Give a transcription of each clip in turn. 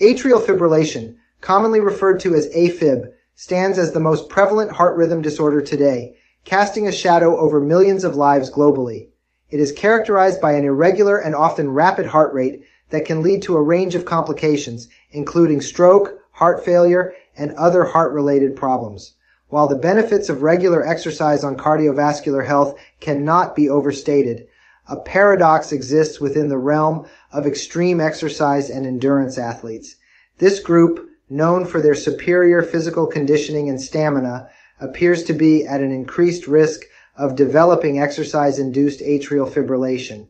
Atrial fibrillation, commonly referred to as AFib, stands as the most prevalent heart rhythm disorder today, casting a shadow over millions of lives globally. It is characterized by an irregular and often rapid heart rate that can lead to a range of complications, including stroke, heart failure, and other heart-related problems. While the benefits of regular exercise on cardiovascular health cannot be overstated, a paradox exists within the realm of extreme exercise and endurance athletes. This group, known for their superior physical conditioning and stamina, appears to be at an increased risk of developing exercise-induced atrial fibrillation.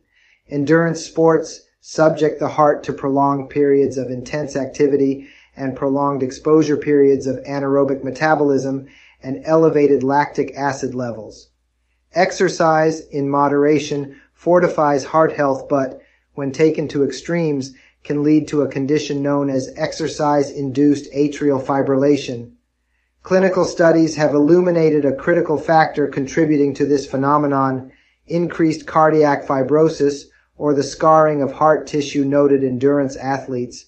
Endurance sports subject the heart to prolonged periods of intense activity and prolonged exposure periods of anaerobic metabolism and elevated lactic acid levels. Exercise in moderation fortifies heart health, but when taken to extremes can lead to a condition known as exercise-induced atrial fibrillation. Clinical studies have illuminated a critical factor contributing to this phenomenon, increased cardiac fibrosis, or the scarring of heart tissue noted endurance athletes.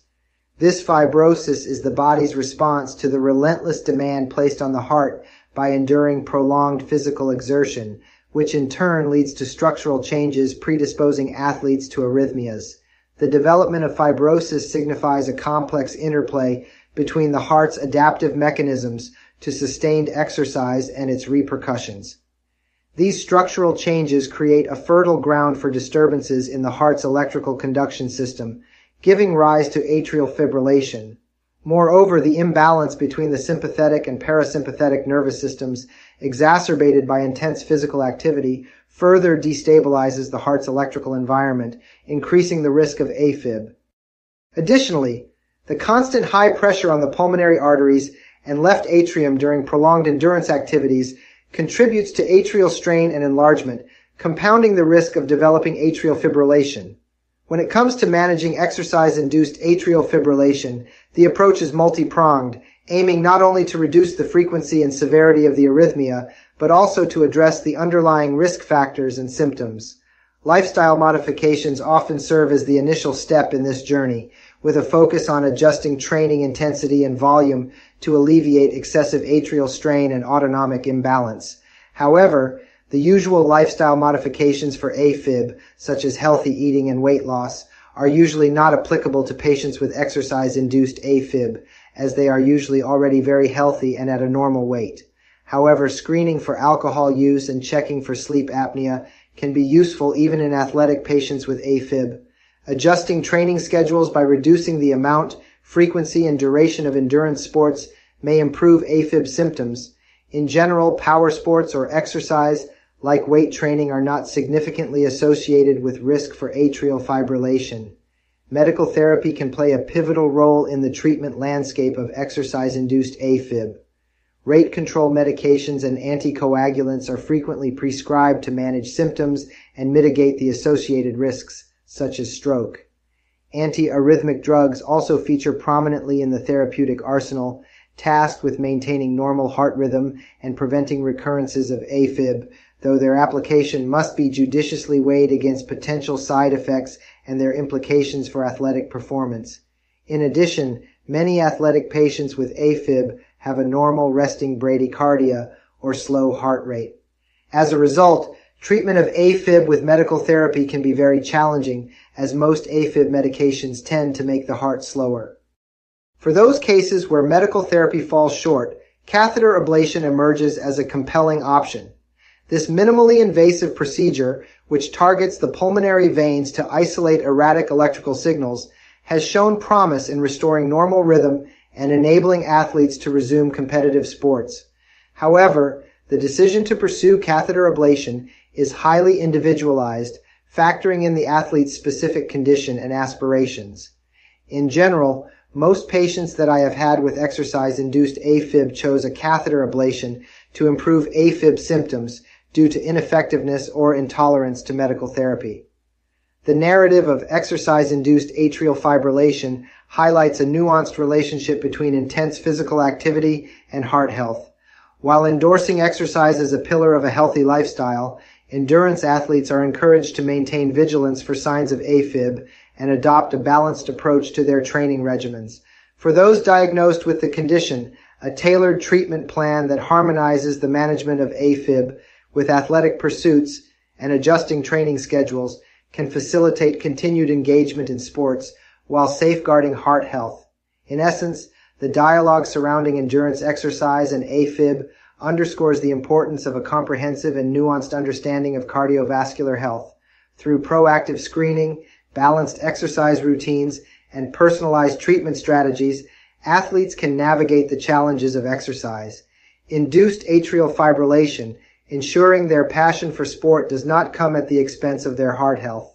This fibrosis is the body's response to the relentless demand placed on the heart by enduring prolonged physical exertion, which in turn leads to structural changes predisposing athletes to arrhythmias. The development of fibrosis signifies a complex interplay between the heart's adaptive mechanisms to sustained exercise and its repercussions. These structural changes create a fertile ground for disturbances in the heart's electrical conduction system, giving rise to atrial fibrillation. Moreover, the imbalance between the sympathetic and parasympathetic nervous systems, exacerbated by intense physical activity, further destabilizes the heart's electrical environment, increasing the risk of AFib. Additionally, the constant high pressure on the pulmonary arteries and left atrium during prolonged endurance activities contributes to atrial strain and enlargement, compounding the risk of developing atrial fibrillation. When it comes to managing exercise-induced atrial fibrillation, the approach is multi-pronged, aiming not only to reduce the frequency and severity of the arrhythmia, but also to address the underlying risk factors and symptoms. Lifestyle modifications often serve as the initial step in this journey, with a focus on adjusting training intensity and volume to alleviate excessive atrial strain and autonomic imbalance. However, the usual lifestyle modifications for AFib, such as healthy eating and weight loss, are usually not applicable to patients with exercise-induced AFib, as they are usually already very healthy and at a normal weight. However, screening for alcohol use and checking for sleep apnea can be useful even in athletic patients with AFib. Adjusting training schedules by reducing the amount, frequency, and duration of endurance sports may improve AFib symptoms. In general, power sports or exercise like weight training, are not significantly associated with risk for atrial fibrillation. Medical therapy can play a pivotal role in the treatment landscape of exercise-induced AFib. Rate control medications and anticoagulants are frequently prescribed to manage symptoms and mitigate the associated risks, such as stroke. Antiarrhythmic drugs also feature prominently in the therapeutic arsenal, tasked with maintaining normal heart rhythm and preventing recurrences of AFib though their application must be judiciously weighed against potential side effects and their implications for athletic performance. In addition, many athletic patients with AFib have a normal resting bradycardia or slow heart rate. As a result, treatment of AFib with medical therapy can be very challenging as most AFib medications tend to make the heart slower. For those cases where medical therapy falls short, catheter ablation emerges as a compelling option. This minimally invasive procedure, which targets the pulmonary veins to isolate erratic electrical signals, has shown promise in restoring normal rhythm and enabling athletes to resume competitive sports. However, the decision to pursue catheter ablation is highly individualized, factoring in the athlete's specific condition and aspirations. In general, most patients that I have had with exercise-induced AFib chose a catheter ablation to improve AFib symptoms due to ineffectiveness or intolerance to medical therapy. The narrative of exercise-induced atrial fibrillation highlights a nuanced relationship between intense physical activity and heart health. While endorsing exercise as a pillar of a healthy lifestyle, endurance athletes are encouraged to maintain vigilance for signs of AFib and adopt a balanced approach to their training regimens. For those diagnosed with the condition, a tailored treatment plan that harmonizes the management of AFib with athletic pursuits and adjusting training schedules can facilitate continued engagement in sports while safeguarding heart health. In essence, the dialogue surrounding endurance exercise and AFib underscores the importance of a comprehensive and nuanced understanding of cardiovascular health. Through proactive screening, balanced exercise routines, and personalized treatment strategies, athletes can navigate the challenges of exercise. Induced atrial fibrillation, ensuring their passion for sport does not come at the expense of their heart health.